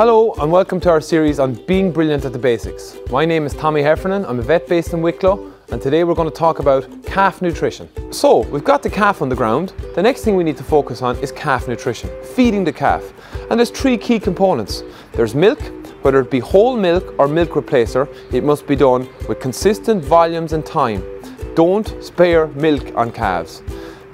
Hello and welcome to our series on being brilliant at the basics. My name is Tommy Heffernan, I'm a vet based in Wicklow and today we're going to talk about calf nutrition. So we've got the calf on the ground, the next thing we need to focus on is calf nutrition, feeding the calf. And there's three key components. There's milk, whether it be whole milk or milk replacer, it must be done with consistent volumes and time. Don't spare milk on calves.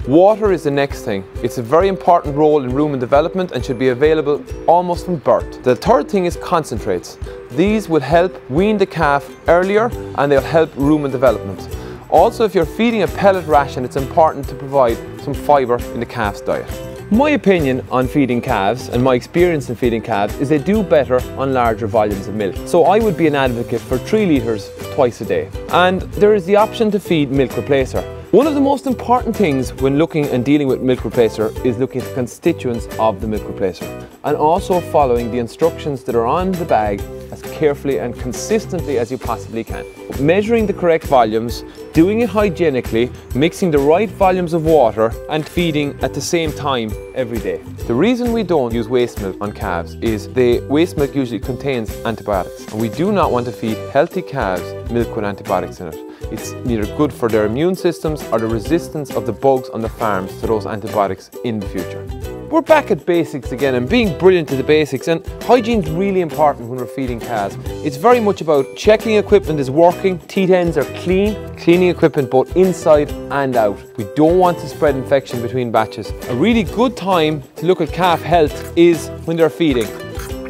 Water is the next thing. It's a very important role in rumen development and should be available almost from birth. The third thing is concentrates. These will help wean the calf earlier and they'll help rumen development. Also, if you're feeding a pellet ration, it's important to provide some fibre in the calf's diet. My opinion on feeding calves and my experience in feeding calves is they do better on larger volumes of milk. So I would be an advocate for 3 litres twice a day. And there is the option to feed milk replacer. One of the most important things when looking and dealing with milk replacer is looking at the constituents of the milk replacer and also following the instructions that are on the bag as carefully and consistently as you possibly can. Measuring the correct volumes, doing it hygienically, mixing the right volumes of water and feeding at the same time every day. The reason we don't use waste milk on calves is the waste milk usually contains antibiotics and we do not want to feed healthy calves milk with antibiotics in it. It's neither good for their immune systems or the resistance of the bugs on the farms to those antibiotics in the future. We're back at basics again and being brilliant to the basics and hygiene is really important when we're feeding calves. It's very much about checking equipment is working, teat ends are clean, cleaning equipment both inside and out. We don't want to spread infection between batches. A really good time to look at calf health is when they're feeding.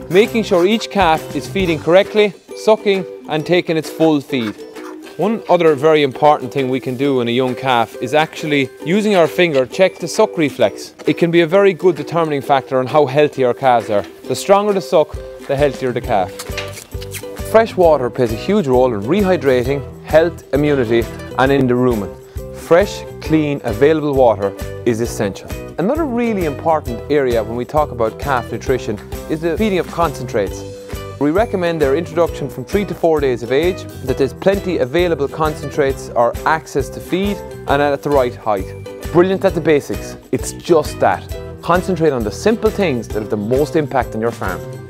Making sure each calf is feeding correctly, sucking and taking its full feed. One other very important thing we can do in a young calf is actually using our finger check the suck reflex. It can be a very good determining factor on how healthy our calves are. The stronger the suck, the healthier the calf. Fresh water plays a huge role in rehydrating, health, immunity and in the rumen. Fresh, clean, available water is essential. Another really important area when we talk about calf nutrition is the feeding of concentrates. We recommend their introduction from 3 to 4 days of age, that there's plenty available concentrates or access to feed and at the right height. Brilliant at the basics, it's just that. Concentrate on the simple things that have the most impact on your farm.